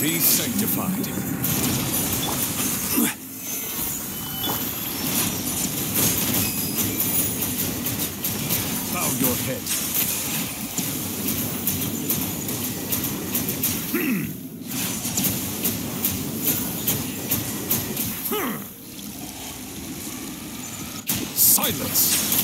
Be sanctified. Bow your head. Silence!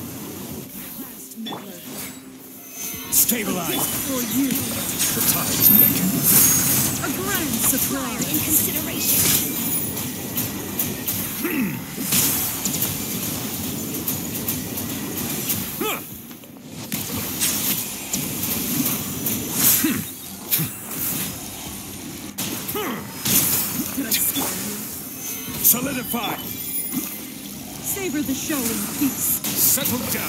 Last meddler. Stabilize! For you, The tides beckon. a grand surprise. in consideration. Did Solidify! Savor the show in peace. Settle down!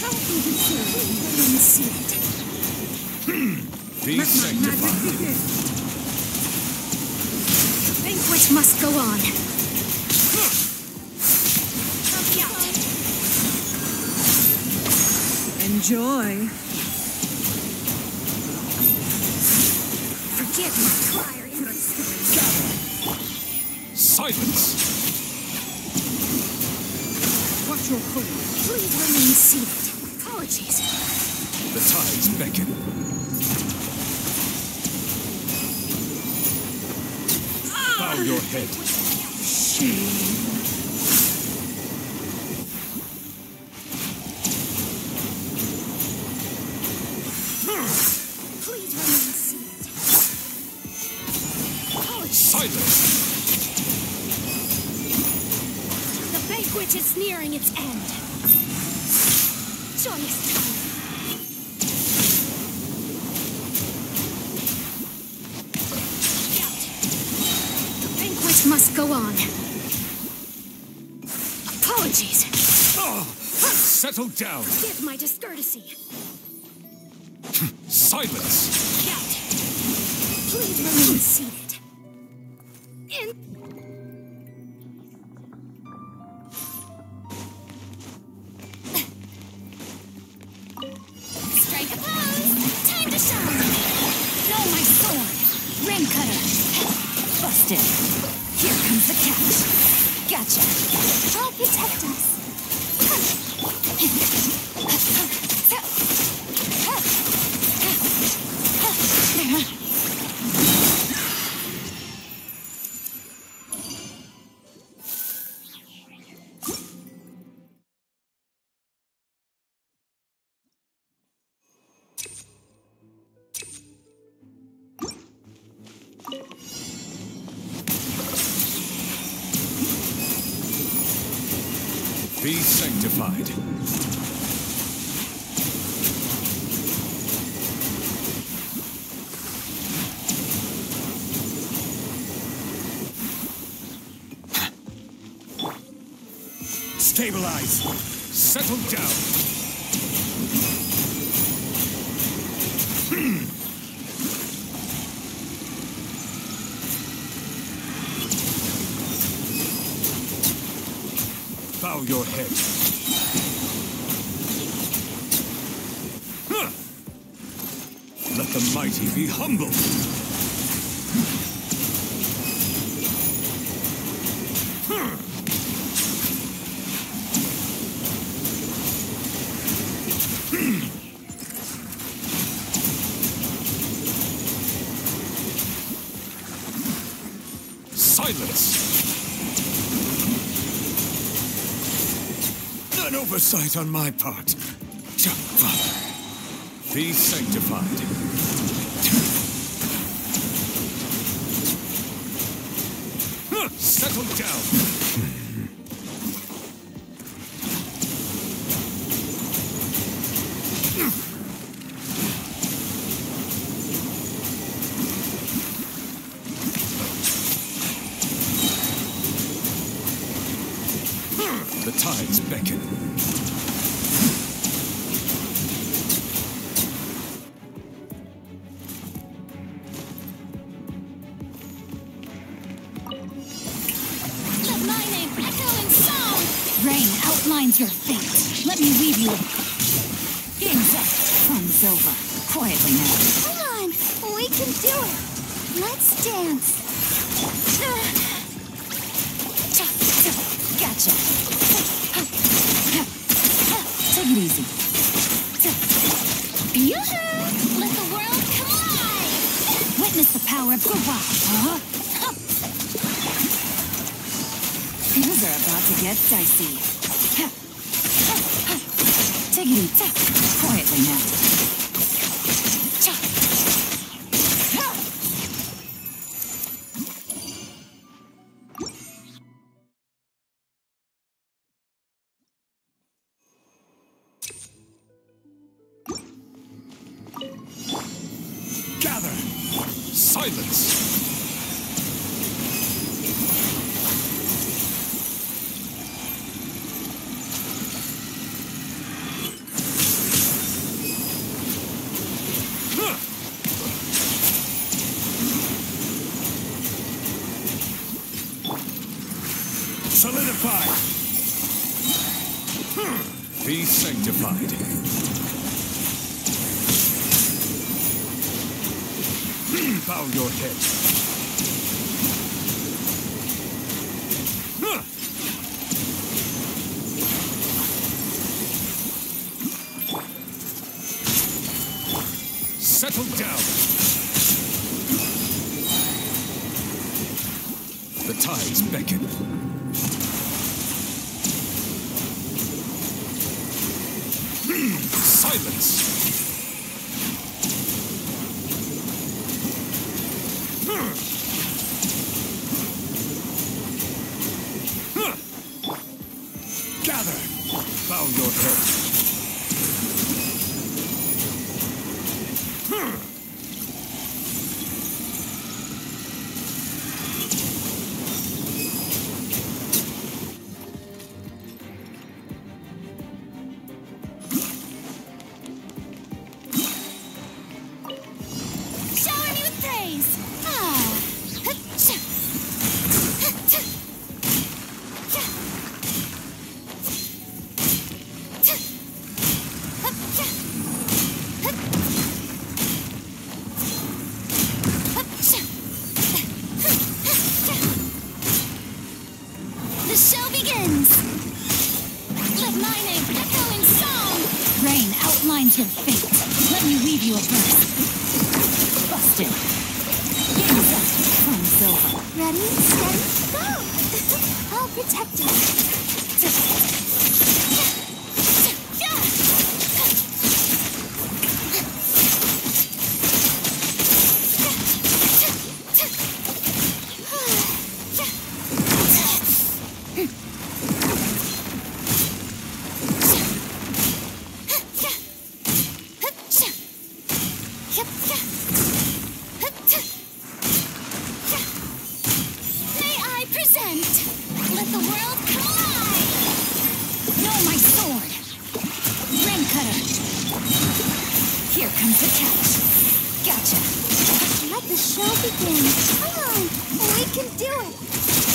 How you deserve and see it. Be Let my magic begin. Banquet must go on. Help me out. Enjoy. Forgive my prior. Silence! Watch your footing. Please remain seated. Apologies. The tides beckon. Bow your head. Shame. Banquet is nearing its end. Joyous time. The banquet must go on. Apologies. Oh, settle down! Forgive my discourtesy. Silence! Out. Please remain seated. In Cutter! Busted! Here comes the catch! Gotcha! I'll protect us! Be sanctified. Stabilize! Settle down! Bow your head. Let the mighty be humble. Hmm. Silence! An oversight on my part. Be sanctified. Settle down. The tides beckon. Let my name echo in song. Rain outlines your fate. Let me weave you a... Game's up. Fun's over. Quietly now. Come on. We can do it. Let's dance. Power of Huh? Things are about to get dicey. Take it. Quietly now. Silence! Solidify! Be sanctified. Bow your head. Settle down. The tides beckon. Hmm. Silence. My name echo in song. Rain outlines your fate. Let me weave you a verse. Busted. Game's up. Fun's over. Ready, steady, go! I'll protect you. May I present? Let the world come alive! Know my sword! Ring cutter! Here comes the catch. Gotcha. Let the show begin. Come on, we can do it.